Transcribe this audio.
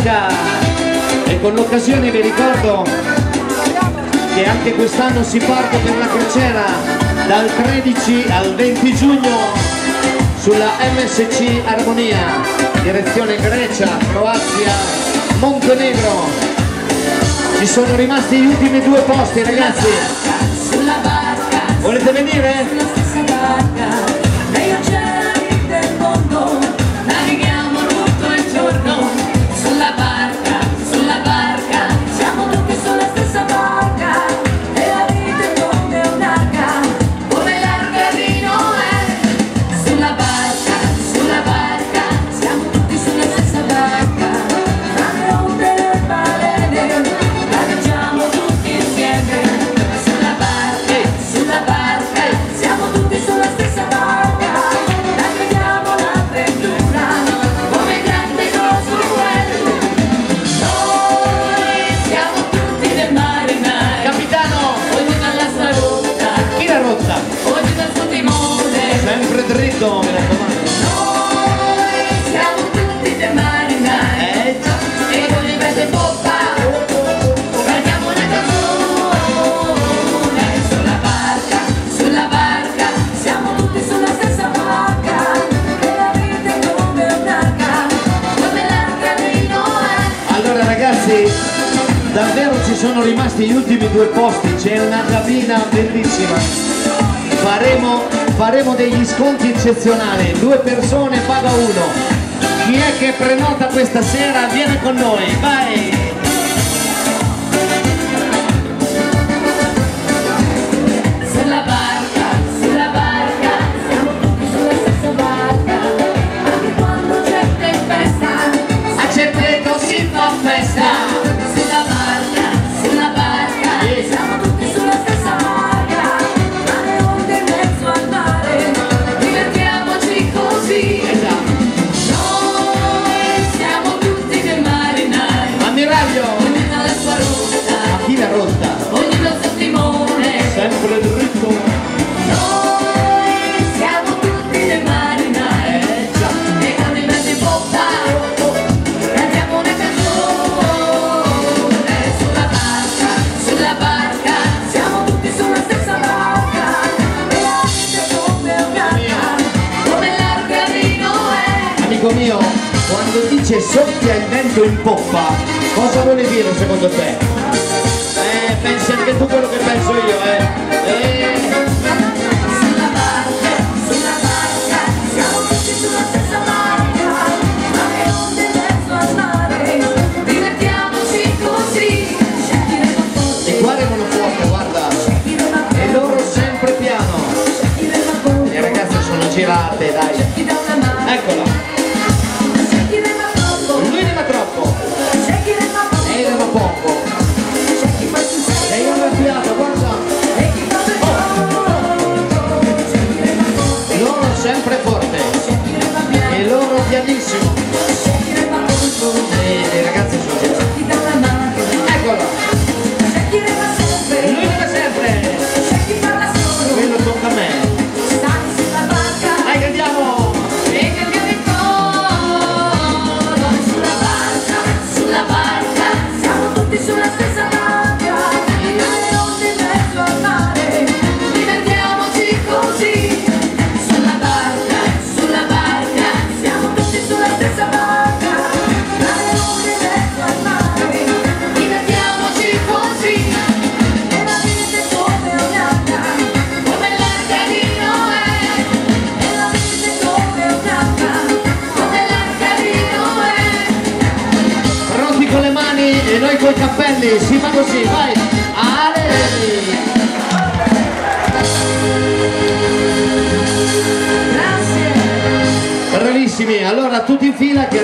barca e con l'occasione vi ricordo che anche quest'anno si parte per la crociera dal 13 al 20 giugno sulla MSC Armonia direzione Grecia, Croazia, Montenegro. Ci sono rimasti gli ultimi due posti ragazzi. Volete venire? Davvero ci sono rimasti gli ultimi due posti, c'è una cabina bellissima. Faremo faremo degli sconti eccezionali, due persone paga uno. Chi è che prenota questa sera viene con noi, vai! Amico mio, quando dice soffia il vento in poppa, cosa vuole dire secondo te? pensi anche tu quello e si fa così, vai! Ale! Grazie! Bravissimi, allora tutti in fila che